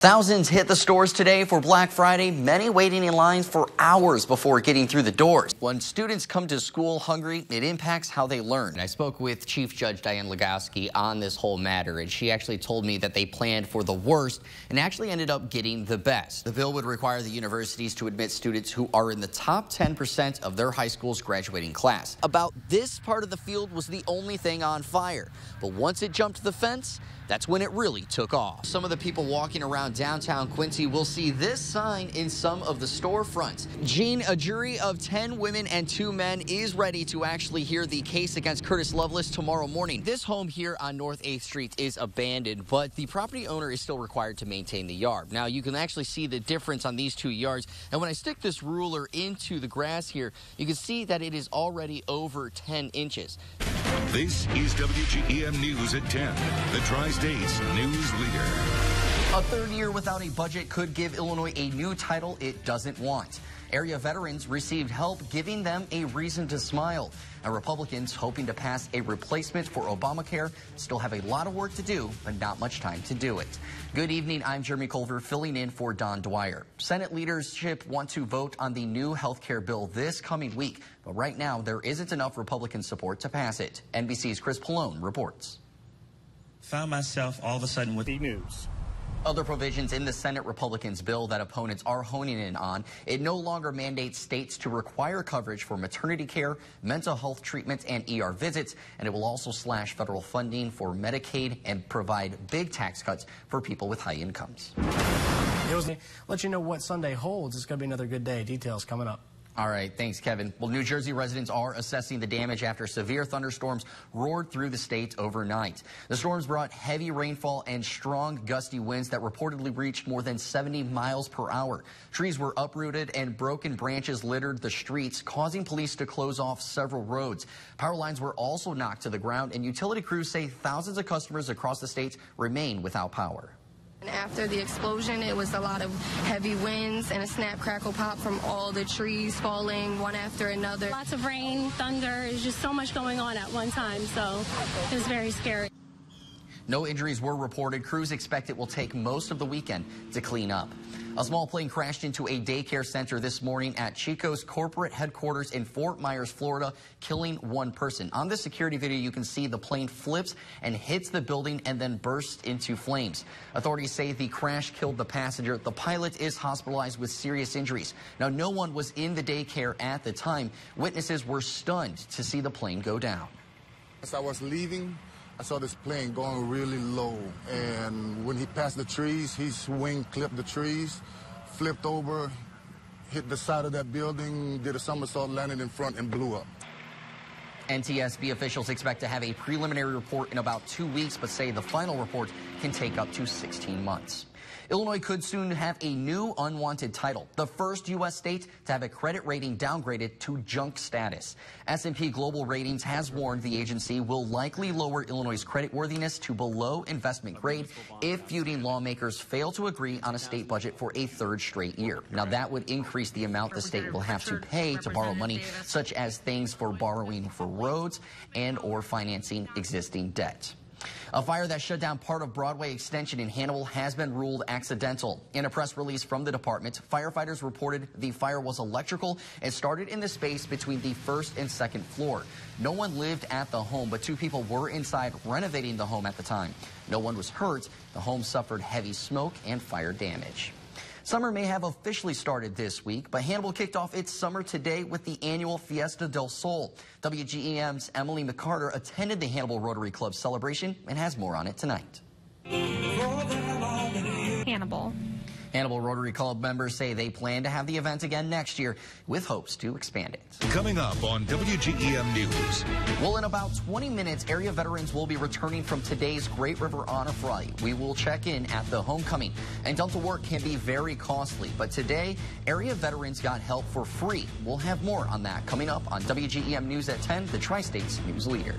Thousands hit the stores today for Black Friday, many waiting in lines for hours before getting through the doors. When students come to school hungry, it impacts how they learn. I spoke with Chief Judge Diane Legowski on this whole matter, and she actually told me that they planned for the worst and actually ended up getting the best. The bill would require the universities to admit students who are in the top 10% of their high school's graduating class. About this part of the field was the only thing on fire, but once it jumped the fence, that's when it really took off. Some of the people walking around downtown Quincy will see this sign in some of the storefronts. Gene, a jury of 10 women and two men is ready to actually hear the case against Curtis Lovelace tomorrow morning. This home here on North 8th Street is abandoned, but the property owner is still required to maintain the yard. Now, you can actually see the difference on these two yards. And when I stick this ruler into the grass here, you can see that it is already over 10 inches. This is WGEM News at 10, the Tri States news leader. A third year without a budget could give Illinois a new title it doesn't want. Area veterans received help giving them a reason to smile. And Republicans hoping to pass a replacement for Obamacare still have a lot of work to do, but not much time to do it. Good evening. I'm Jeremy Culver filling in for Don Dwyer. Senate leadership want to vote on the new health care bill this coming week, but right now there isn't enough Republican support to pass it. NBC's Chris Pollone reports. Found myself all of a sudden with the news. Other provisions in the Senate Republicans bill that opponents are honing in on. It no longer mandates states to require coverage for maternity care, mental health treatments, and ER visits, and it will also slash federal funding for Medicaid and provide big tax cuts for people with high incomes. Let you know what Sunday holds. It's going to be another good day. Details coming up. All right, thanks, Kevin. Well, New Jersey residents are assessing the damage after severe thunderstorms roared through the state overnight. The storms brought heavy rainfall and strong gusty winds that reportedly reached more than 70 miles per hour. Trees were uprooted and broken branches littered the streets, causing police to close off several roads. Power lines were also knocked to the ground, and utility crews say thousands of customers across the state remain without power. And after the explosion, it was a lot of heavy winds and a snap, crackle, pop from all the trees falling one after another. Lots of rain, thunder, there's just so much going on at one time, so it was very scary. No injuries were reported. Crews expect it will take most of the weekend to clean up. A small plane crashed into a daycare center this morning at Chico's corporate headquarters in Fort Myers, Florida, killing one person. On the security video, you can see the plane flips and hits the building and then bursts into flames. Authorities say the crash killed the passenger. The pilot is hospitalized with serious injuries. Now, no one was in the daycare at the time. Witnesses were stunned to see the plane go down. As I was leaving, I saw this plane going really low, and when he passed the trees, his wing clipped the trees, flipped over, hit the side of that building, did a somersault, landed in front, and blew up. NTSB officials expect to have a preliminary report in about two weeks, but say the final report can take up to 16 months. Illinois could soon have a new unwanted title, the first U.S. state to have a credit rating downgraded to junk status. S&P Global Ratings has warned the agency will likely lower Illinois' creditworthiness to below investment grade if feuding lawmakers fail to agree on a state budget for a third straight year. Now, that would increase the amount the state will have to pay to borrow money, such as things for borrowing for roads and or financing existing debt. A fire that shut down part of Broadway Extension in Hannibal has been ruled accidental. In a press release from the department, firefighters reported the fire was electrical and started in the space between the first and second floor. No one lived at the home, but two people were inside renovating the home at the time. No one was hurt. The home suffered heavy smoke and fire damage. Summer may have officially started this week, but Hannibal kicked off its summer today with the annual Fiesta del Sol. WGEM's Emily McCarter attended the Hannibal Rotary Club celebration and has more on it tonight. Hannibal. Hannibal Rotary Club members say they plan to have the event again next year with hopes to expand it. Coming up on WGEM News. Well, in about 20 minutes, area veterans will be returning from today's Great River Honor Flight. We will check in at the homecoming. And dental work can be very costly, but today, area veterans got help for free. We'll have more on that coming up on WGEM News at 10, the Tri-States News Leader.